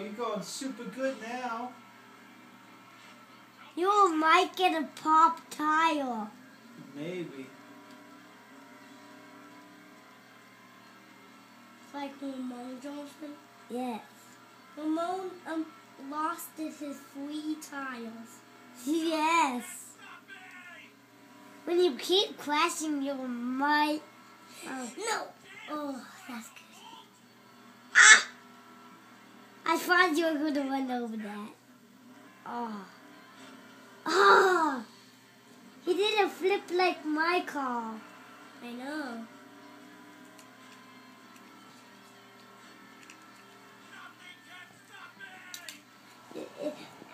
You're going super good now. You might get a pop tire. Maybe. It's like Ramon Johnson. Yes. Ramon um lost his three tires. Yes. When you keep crashing, you might. Oh, No. Oh, that's good. Thought you were going to run over that. Oh. Oh. He did a flip like my car. I know.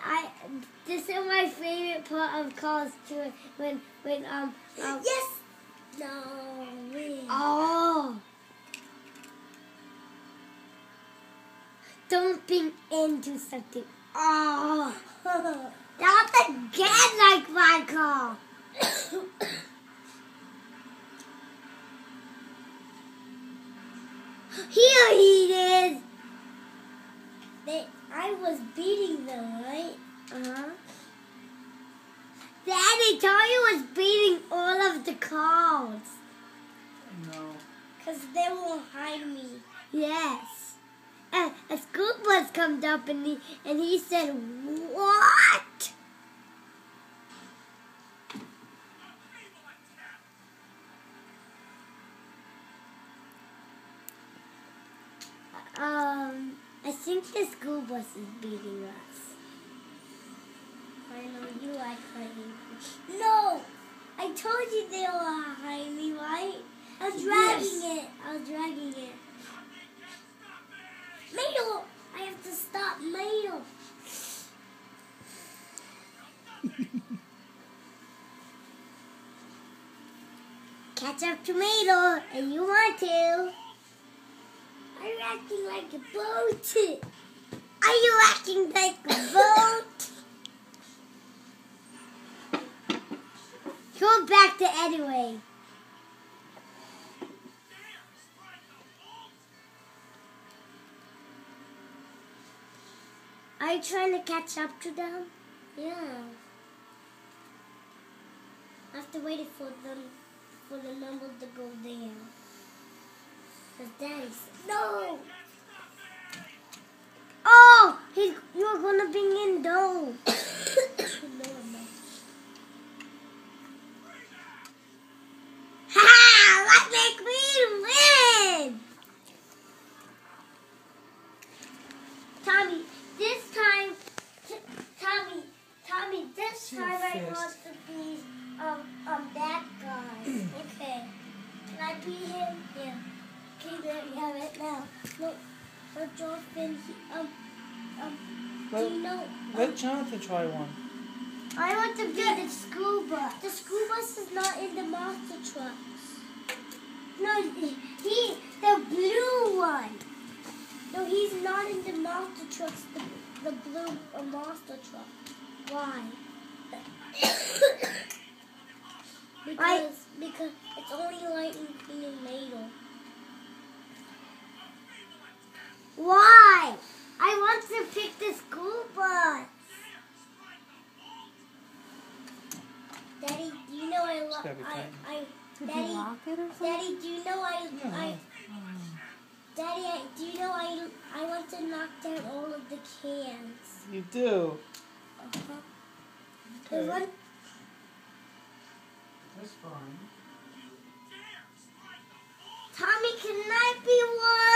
I. This is my favorite part of cars too. When when um. um Yes. No. Dumping into something. Oh. Not again like my car. Here he is. they, I was beating them, right? Uh-huh. Daddy Tony was beating all of the cars. No. Because they won't hide up and he and he said, "What?" Um, I think the school bus is beating us. I know you like hiding. No! I told you they were hiding me, right? I was dragging it. I was dragging it. Catch up tomato, and you want to. Are you acting like a boat? Are you acting like a boat? Go back to anyway. Are you trying to catch up to them? Yeah. I have to wait for them for the number to go down. Cause daddy said no. Oh, he, you're gonna bring in dough. Him? Yeah. Okay, let me have it now. No. But Jonathan, he, um, um, do Let, you know? let Jonathan try one. I want to be the school bus. The school bus is not in the monster trucks. No, he, the blue one. No, he's not in the monster trucks. The, the blue uh, monster truck. Why? Because because it's only Lightning Queen and Madel. Why? I want to pick the school bus. Daddy, do you know I love I. I Did Daddy, you lock it or something? Daddy, do you know I No. I Daddy, I, do you know I I want to knock down all of the cans. You do. Uh-huh. Okay. That's fine. Tommy, can I be one?